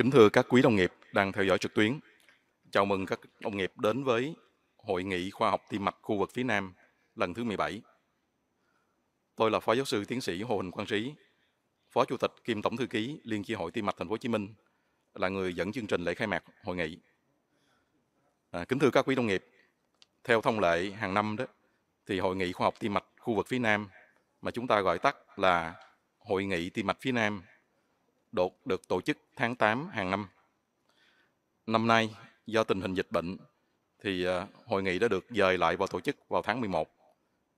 kính thưa các quý đồng nghiệp đang theo dõi trực tuyến, chào mừng các đồng nghiệp đến với Hội nghị khoa học tim mạch khu vực phía Nam lần thứ 17. Tôi là Phó Giáo sư Tiến sĩ Hồ Huỳnh Quang Trí, Phó Chủ tịch kiêm Tổng thư ký Liên chi hội tim mạch Thành phố Hồ Chí Minh, là người dẫn chương trình lễ khai mạc hội nghị. À, kính thưa các quý đồng nghiệp, theo thông lệ hàng năm đó, thì Hội nghị khoa học tim mạch khu vực phía Nam mà chúng ta gọi tắt là Hội nghị tim mạch phía Nam đột được tổ chức tháng 8 hàng năm. Năm nay, do tình hình dịch bệnh, thì à, hội nghị đã được dời lại và tổ chức vào tháng 11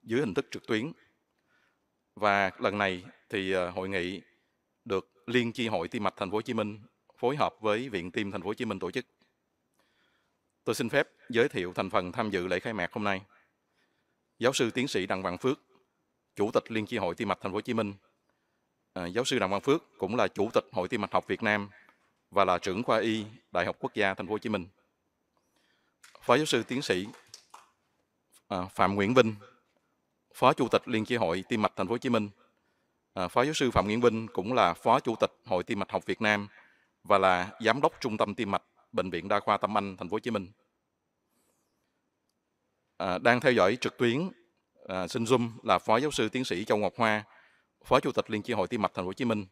dưới hình thức trực tuyến. Và lần này thì à, hội nghị được Liên chi hội tim mạch Thành phố Hồ Chí Minh phối hợp với Viện Tim Thành phố Hồ Chí Minh tổ chức. Tôi xin phép giới thiệu thành phần tham dự lễ khai mạc hôm nay. Giáo sư tiến sĩ Đặng Văn Phước, Chủ tịch Liên chi hội tim mạch Thành phố Hồ Chí Minh À, giáo sư Đặng Văn Phước cũng là chủ tịch Hội Tim mạch học Việt Nam và là trưởng khoa y Đại học Quốc gia Thành phố Hồ Chí Minh. Phó giáo sư tiến sĩ à, Phạm Nguyễn Vinh, Phó Chủ tịch Liên chi hội Tim mạch Thành phố Hồ Chí Minh. À, Phó giáo sư Phạm Nguyễn Vinh cũng là Phó Chủ tịch Hội Tim mạch học Việt Nam và là Giám đốc Trung tâm Tim mạch Bệnh viện Đa khoa Tâm Anh Thành phố Hồ Chí Minh. À, đang theo dõi trực tuyến à, xin Zoom là Phó giáo sư tiến sĩ Châu Ngọc Hoa, Phó Chủ tịch Liên chi hội tim mạch Thành phố Hồ Chí Minh.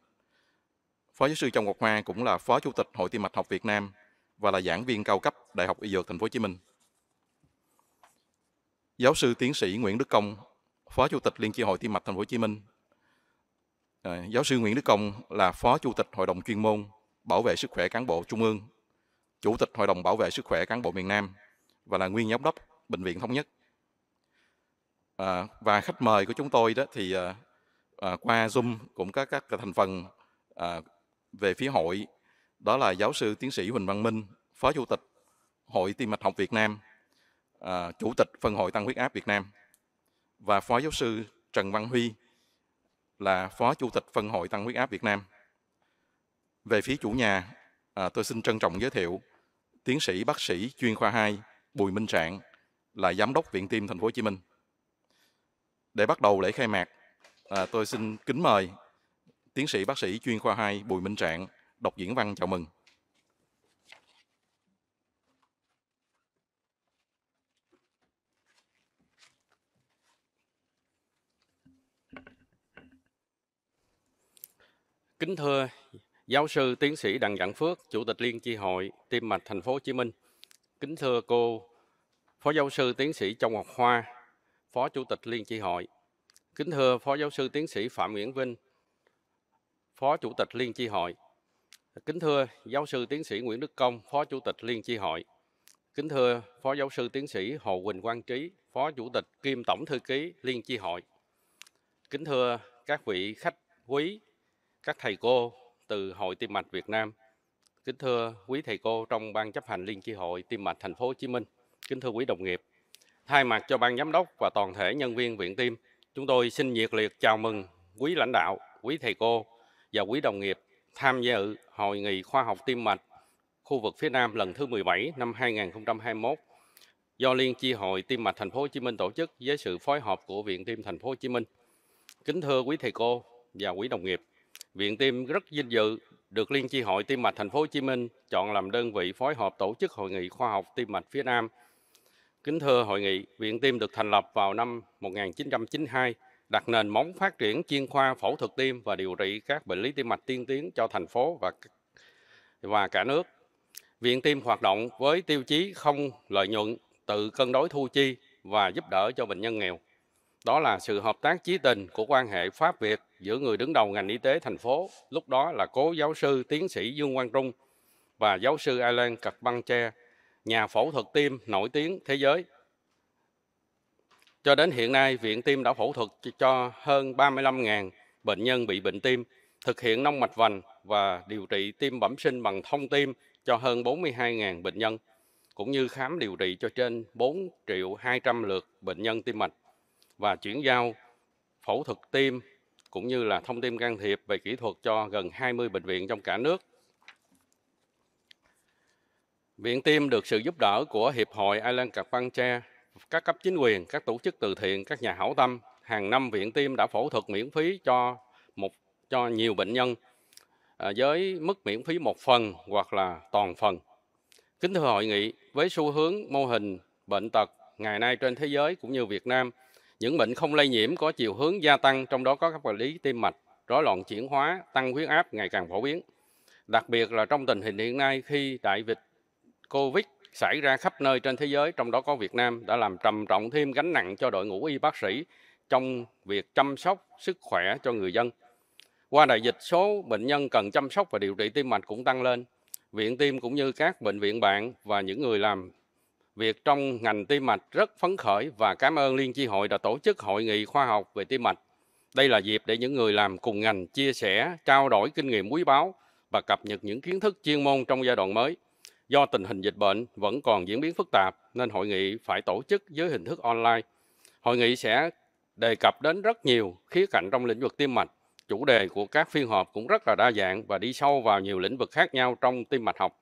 Phó giáo sư Trong Ngọc Hoa cũng là Phó Chủ tịch Hội tim mạch học Việt Nam và là giảng viên cao cấp Đại học Y Dược Thành phố Hồ Chí Minh. Giáo sư tiến sĩ Nguyễn Đức Công, Phó Chủ tịch Liên chi hội tim mạch Thành phố Hồ Chí Minh. À, giáo sư Nguyễn Đức Công là Phó Chủ tịch Hội đồng chuyên môn bảo vệ sức khỏe cán bộ Trung ương, Chủ tịch Hội đồng bảo vệ sức khỏe cán bộ miền Nam và là nguyên giám đốc Bệnh viện Thống nhất. À, và khách mời của chúng tôi đó thì à, à, qua Zoom cũng có các thành phần à, về phía hội đó là giáo sư tiến sĩ Huỳnh Văn Minh, Phó Chủ tịch Hội Tim mạch học Việt Nam, à, Chủ tịch Phân hội Tăng huyết áp Việt Nam và Phó giáo sư Trần Văn Huy là Phó Chủ tịch Phân hội Tăng huyết áp Việt Nam. Về phía chủ nhà, à, tôi xin trân trọng giới thiệu tiến sĩ bác sĩ chuyên khoa 2 Bùi Minh Trạng là Giám đốc Viện Tim Thành phố Hồ Chí Minh. Để bắt đầu lễ khai mạc, À, tôi xin kính mời tiến sĩ bác sĩ chuyên khoa 2 Bùi Minh Trạng đọc diễn văn chào mừng. Kính thưa giáo sư tiến sĩ Đặng Giảng Phước, Chủ tịch Liên chi hội Tim mạch Thành phố Hồ Chí Minh. Kính thưa cô Phó giáo sư tiến sĩ Trong Ngọc Hoa, Phó Chủ tịch Liên chi hội Kính thưa Phó Giáo sư Tiến sĩ Phạm Nguyễn Vinh, Phó Chủ tịch Liên chi hội. Kính thưa Giáo sư Tiến sĩ Nguyễn Đức Công, Phó Chủ tịch Liên chi hội. Kính thưa Phó Giáo sư Tiến sĩ Hồ Quỳnh Quang Trí, Phó Chủ tịch kiêm Tổng Thư ký Liên chi hội. Kính thưa các vị khách quý, các thầy cô từ Hội Tim mạch Việt Nam. Kính thưa quý thầy cô trong Ban chấp hành Liên chi hội Tim mạch Thành phố Hồ Chí Minh. Kính thưa quý đồng nghiệp. Thay mặt cho Ban giám đốc và toàn thể nhân viên Viện Tim, Chúng tôi xin nhiệt liệt chào mừng quý lãnh đạo, quý thầy cô và quý đồng nghiệp tham dự Hội nghị khoa học tim mạch khu vực phía Nam lần thứ 17 năm 2021 do Liên chi hội tim mạch thành phố Hồ Chí Minh tổ chức với sự phối hợp của Viện Tim thành phố Hồ Chí Minh. Kính thưa quý thầy cô và quý đồng nghiệp, Viện Tim rất vinh dự được Liên chi hội tim mạch thành phố Hồ Chí Minh chọn làm đơn vị phối hợp tổ chức hội nghị khoa học tim mạch phía Nam Kính thưa hội nghị, Viện Tim được thành lập vào năm 1992, đặt nền móng phát triển chuyên khoa phẫu thuật tim và điều trị các bệnh lý tim mạch tiên tiến cho thành phố và và cả nước. Viện Tim hoạt động với tiêu chí không lợi nhuận, tự cân đối thu chi và giúp đỡ cho bệnh nhân nghèo. Đó là sự hợp tác chí tình của quan hệ Pháp Việt giữa người đứng đầu ngành y tế thành phố, lúc đó là cố giáo sư tiến sĩ Dương Quang Trung và giáo sư Alan Cật Băng Tre, nhà phẫu thuật tim nổi tiếng thế giới. Cho đến hiện nay, Viện Tim đã phẫu thuật cho hơn 35.000 bệnh nhân bị bệnh tim, thực hiện nông mạch vành và điều trị tim bẩm sinh bằng thông tim cho hơn 42.000 bệnh nhân, cũng như khám điều trị cho trên 4 triệu 200 lượt bệnh nhân tim mạch và chuyển giao phẫu thuật tim cũng như là thông tin can thiệp về kỹ thuật cho gần 20 bệnh viện trong cả nước Viện Tim được sự giúp đỡ của Hiệp hội Island Carpenter, các cấp chính quyền, các tổ chức từ thiện, các nhà hảo tâm. Hàng năm Viện Tim đã phẫu thuật miễn phí cho một cho nhiều bệnh nhân à, với mức miễn phí một phần hoặc là toàn phần. Kính thưa hội nghị, với xu hướng mô hình bệnh tật ngày nay trên thế giới cũng như Việt Nam, những bệnh không lây nhiễm có chiều hướng gia tăng, trong đó có các bệnh lý tim mạch, rối loạn chuyển hóa, tăng huyết áp ngày càng phổ biến. Đặc biệt là trong tình hình hiện nay khi đại dịch Covid xảy ra khắp nơi trên thế giới, trong đó có Việt Nam, đã làm trầm trọng thêm gánh nặng cho đội ngũ y bác sĩ trong việc chăm sóc sức khỏe cho người dân. Qua đại dịch, số bệnh nhân cần chăm sóc và điều trị tim mạch cũng tăng lên. Viện tim cũng như các bệnh viện bạn và những người làm việc trong ngành tim mạch rất phấn khởi và cảm ơn Liên chi hội đã tổ chức hội nghị khoa học về tim mạch. Đây là dịp để những người làm cùng ngành chia sẻ, trao đổi kinh nghiệm quý báu và cập nhật những kiến thức chuyên môn trong giai đoạn mới. Do tình hình dịch bệnh vẫn còn diễn biến phức tạp nên hội nghị phải tổ chức dưới hình thức online. Hội nghị sẽ đề cập đến rất nhiều khía cạnh trong lĩnh vực tim mạch. Chủ đề của các phiên họp cũng rất là đa dạng và đi sâu vào nhiều lĩnh vực khác nhau trong tim mạch học.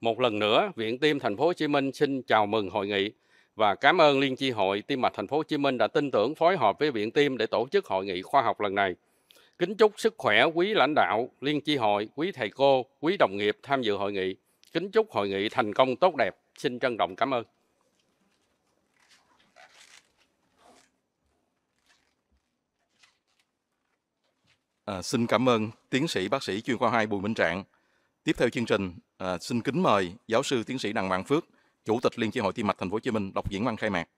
Một lần nữa, Viện Tim Thành phố Hồ Chí Minh xin chào mừng hội nghị và cảm ơn Liên chi hội Tim mạch Thành phố Hồ Chí Minh đã tin tưởng phối hợp với Viện Tim để tổ chức hội nghị khoa học lần này. Kính chúc sức khỏe quý lãnh đạo, Liên chi hội, quý thầy cô, quý đồng nghiệp tham dự hội nghị. Kính chúc hội nghị thành công tốt đẹp. Xin trân trọng cảm ơn. À, xin cảm ơn tiến sĩ bác sĩ chuyên khoa 2 Bùi Minh Trạng. Tiếp theo chương trình, à, xin kính mời giáo sư tiến sĩ Đặng Vạn Phước, Chủ tịch Liên chi hội tim mạch Thành phố Hồ Chí Minh đọc diễn văn khai mạc.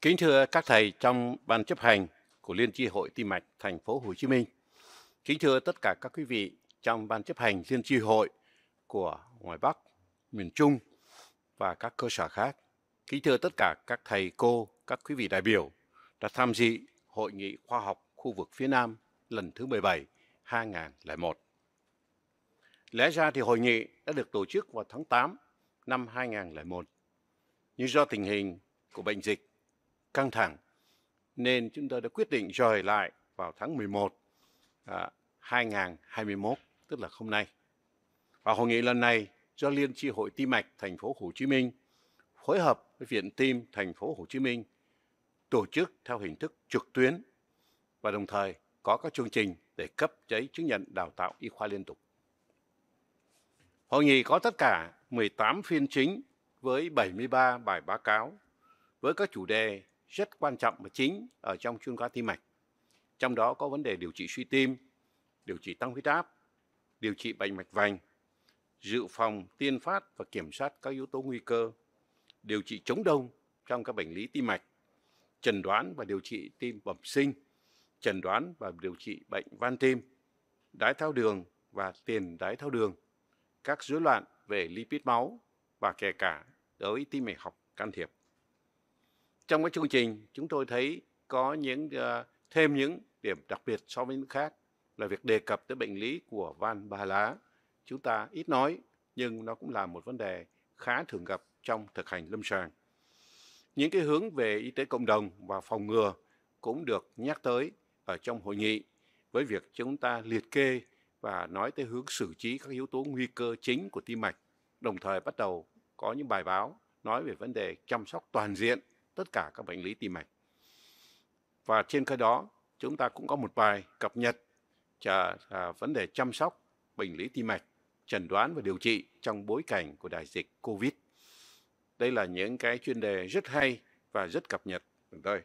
Kính thưa các thầy trong ban chấp hành của Liên chi hội tim mạch Thành phố Hồ Chí Minh. Kính thưa tất cả các quý vị trong ban chấp hành Liên chi hội của ngoài Bắc, miền Trung và các cơ sở khác. Kính thưa tất cả các thầy cô, các quý vị đại biểu đã tham dự Hội nghị khoa học khu vực phía Nam lần thứ 17 2001. Lẽ ra thì hội nghị đã được tổ chức vào tháng 8 năm 2001. Nhưng do tình hình của bệnh dịch căng thẳng nên chúng tôi đã quyết định rời lại vào tháng 11 à, 2021, tức là hôm nay. Và hội nghị lần này do Liên chi hội tim mạch thành phố Hồ Chí Minh phối hợp với Viện Tim thành phố Hồ Chí Minh tổ chức theo hình thức trực tuyến và đồng thời có các chương trình để cấp giấy chứng nhận đào tạo y khoa liên tục. Hội nghị có tất cả 18 phiên chính với 73 bài báo cáo với các chủ đề rất quan trọng và chính ở trong chuyên khoa tim mạch. Trong đó có vấn đề điều trị suy tim, điều trị tăng huyết áp, điều trị bệnh mạch vành, dự phòng, tiên phát và kiểm soát các yếu tố nguy cơ, điều trị chống đông trong các bệnh lý tim mạch, chẩn đoán và điều trị tim bẩm sinh, chẩn đoán và điều trị bệnh van tim, đái tháo đường và tiền đái tháo đường, các rối loạn về lipid máu và kể cả đối với tim mạch học can thiệp. Trong cái chương trình chúng tôi thấy có những uh, thêm những điểm đặc biệt so với những khác là việc đề cập tới bệnh lý của van ba lá. Chúng ta ít nói nhưng nó cũng là một vấn đề khá thường gặp trong thực hành lâm sàng. Những cái hướng về y tế cộng đồng và phòng ngừa cũng được nhắc tới ở trong hội nghị với việc chúng ta liệt kê và nói tới hướng xử trí các yếu tố nguy cơ chính của tim mạch, đồng thời bắt đầu có những bài báo nói về vấn đề chăm sóc toàn diện tất cả các bệnh lý tim mạch. Và trên cái đó, chúng ta cũng có một bài cập nhật trả à, vấn đề chăm sóc bệnh lý tim mạch, chẩn đoán và điều trị trong bối cảnh của đại dịch COVID. Đây là những cái chuyên đề rất hay và rất cập nhật của đây.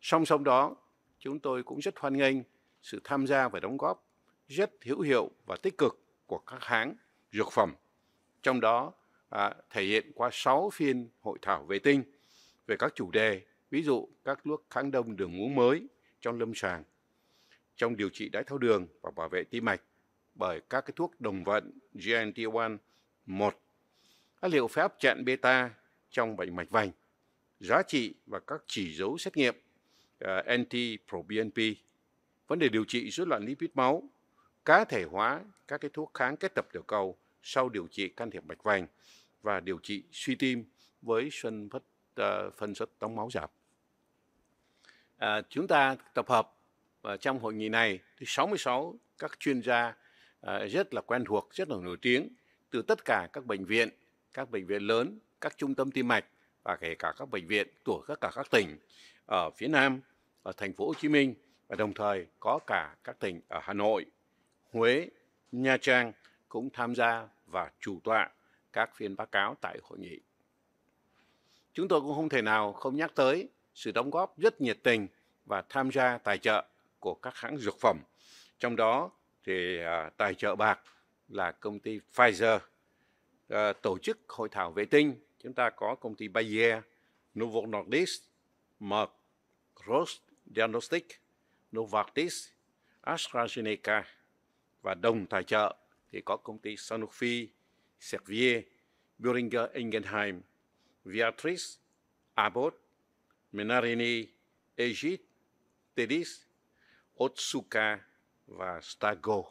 Song song đó, chúng tôi cũng rất hoan nghênh sự tham gia và đóng góp rất hữu hiệu và tích cực của các hãng dược phẩm. Trong đó à, thể hiện qua 6 phiên hội thảo vệ tinh về các chủ đề, ví dụ các thuốc kháng đông đường uống mới trong lâm sàng, trong điều trị đái tháo đường và bảo vệ tim mạch bởi các cái thuốc đồng vận GLP-1, một. Các liệu pháp chặn beta trong bệnh mạch vành, giá trị và các chỉ dấu xét nghiệm à, uh, NT-proBNP, vấn đề điều trị rối loạn lipid máu, cá thể hóa các cái thuốc kháng kết tập tiểu cầu sau điều trị can thiệp mạch vành và điều trị suy tim với xuân phất uh, phân xuất tống máu giảm. À, chúng ta tập hợp uh, trong hội nghị này thì 66 các chuyên gia uh, rất là quen thuộc, rất là nổi tiếng từ tất cả các bệnh viện, các bệnh viện lớn, các trung tâm tim mạch và kể cả các bệnh viện của tất cả các tỉnh ở phía Nam, ở thành phố Hồ Chí Minh và đồng thời có cả các tỉnh ở Hà Nội, Huế, Nha Trang cũng tham gia và chủ tọa các phiên báo cáo tại hội nghị. Chúng tôi cũng không thể nào không nhắc tới sự đóng góp rất nhiệt tình và tham gia tài trợ của các hãng dược phẩm. Trong đó thì à, tài trợ bạc là công ty Pfizer, à, tổ chức hội thảo vệ tinh chúng ta có công ty Bayer, Novo Nordisk, Merck, Roche Diagnostic, Novartis, AstraZeneca và đồng tài trợ thì có công ty Sanofi, Servier, Boehringer Ingelheim, Beatrice, Abbott, Menarini, Egid, Tedis, Otsuka và Stago.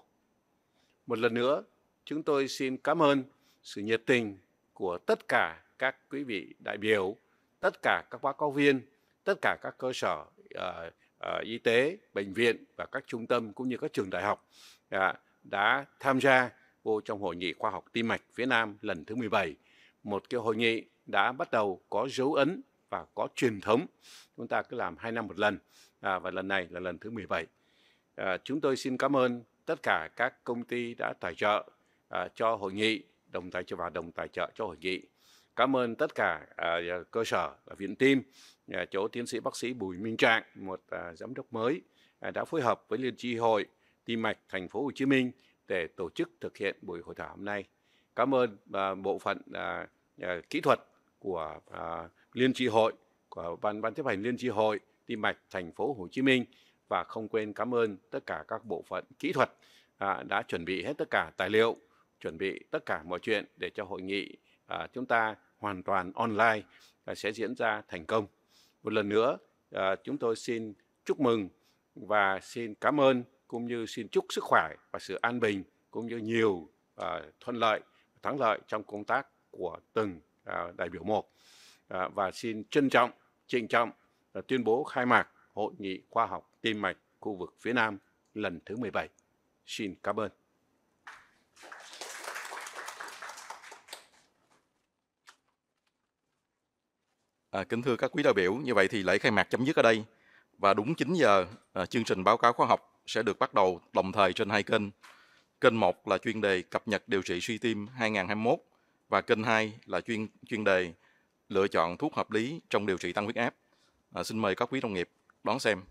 Một lần nữa, chúng tôi xin cảm ơn sự nhiệt tình của tất cả các quý vị đại biểu, tất cả các báo cáo viên, tất cả các cơ sở uh, uh, y tế, bệnh viện và các trung tâm cũng như các trường đại học uh, đã tham gia vô trong hội nghị khoa học tim mạch phía Nam lần thứ 17. Một cái hội nghị đã bắt đầu có dấu ấn và có truyền thống. Chúng ta cứ làm hai năm một lần à, và lần này là lần thứ 17. À, chúng tôi xin cảm ơn tất cả các công ty đã tài trợ à, cho hội nghị, đồng tài trợ và đồng tài trợ cho hội nghị. Cảm ơn tất cả à, cơ sở là Viện Tim, à, chỗ tiến sĩ bác sĩ Bùi Minh Trạng, một à, giám đốc mới à, đã phối hợp với Liên tri hội Tim mạch thành phố Hồ Chí Minh để tổ chức thực hiện buổi hội thảo hôm nay. Cảm ơn à, bộ phận à, à, kỹ thuật của à, Liên tri hội, của ban ban chấp hành Liên tri hội Tim mạch thành phố Hồ Chí Minh và không quên cảm ơn tất cả các bộ phận kỹ thuật à, đã chuẩn bị hết tất cả tài liệu, chuẩn bị tất cả mọi chuyện để cho hội nghị à, chúng ta hoàn toàn online à, sẽ diễn ra thành công. Một lần nữa, à, chúng tôi xin chúc mừng và xin cảm ơn cũng như xin chúc sức khỏe và sự an bình cũng như nhiều à, thuận lợi, thắng lợi trong công tác của từng à, đại biểu một. À, và xin trân trọng, trịnh trọng à, tuyên bố khai mạc Hội nghị khoa học tim mạch khu vực phía Nam lần thứ 17. Xin cảm ơn. À, kính thưa các quý đại biểu, như vậy thì lễ khai mạc chấm dứt ở đây và đúng 9 giờ à, chương trình báo cáo khoa học sẽ được bắt đầu đồng thời trên hai kênh. Kênh 1 là chuyên đề cập nhật điều trị suy tim 2021 và kênh 2 là chuyên chuyên đề lựa chọn thuốc hợp lý trong điều trị tăng huyết áp. À, xin mời các quý đồng nghiệp đón xem.